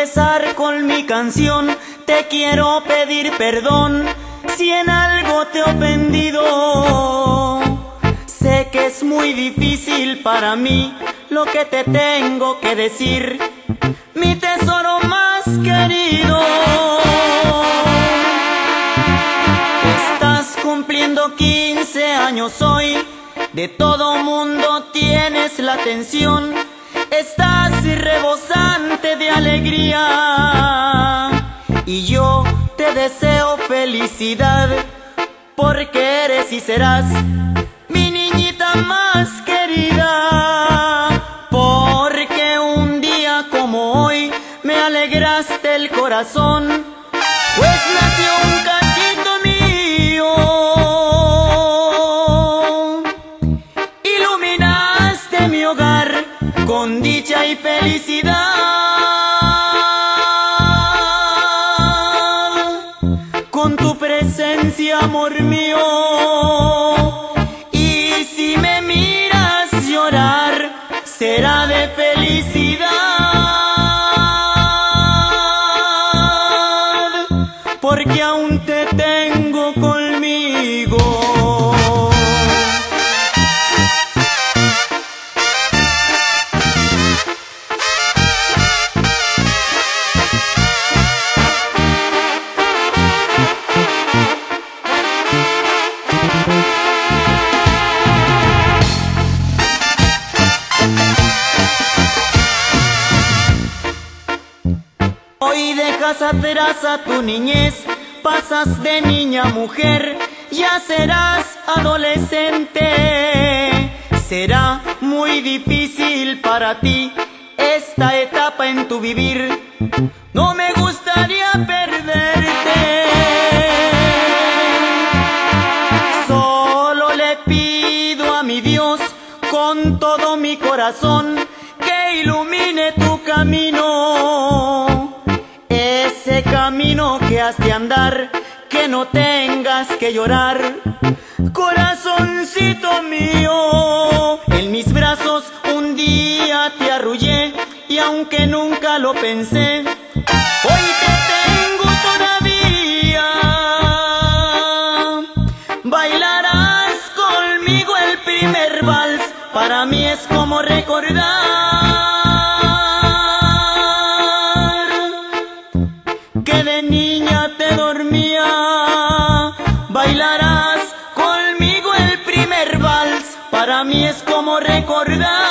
empezar con mi canción, te quiero pedir perdón si en algo te he ofendido. Sé que es muy difícil para mí lo que te tengo que decir, mi tesoro más querido. Estás cumpliendo 15 años hoy, de todo mundo tienes la atención, estás rebosante de alegría y yo te deseo felicidad porque eres y serás mi niñita más querida. Porque un día como hoy me alegraste el corazón, y felicidad. Con tu presencia, amor mío. Y si me miras llorar, será de felicidad. Hoy dejas atrás a tu niñez, pasas de niña a mujer, ya serás adolescente. Será muy difícil para ti esta etapa en tu vivir. No me gustaría perderte. Solo le pido a mi Dios con todo mi corazón que ilumine tu camino. Ese camino que has de andar, que no tengas que llorar. Corazoncito mío, en mis brazos un día te arrullé y aunque nunca lo pensé, hoy te tengo todavía. Bailarás conmigo el primer vals, para mí es como recordar para mí es como recordar